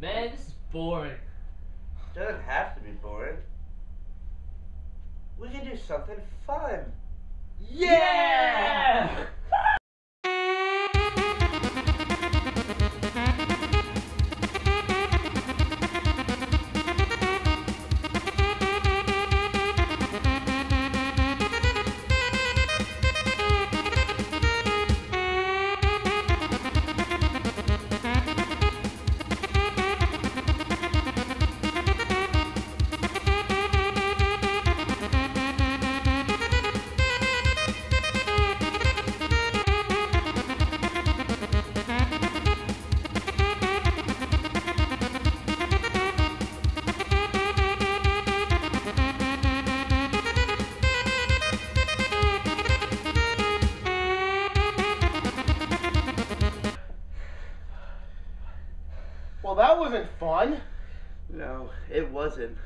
Man, this is boring. Doesn't have to be boring. We can do something fun. Yeah! Well, that wasn't fun. No, it wasn't.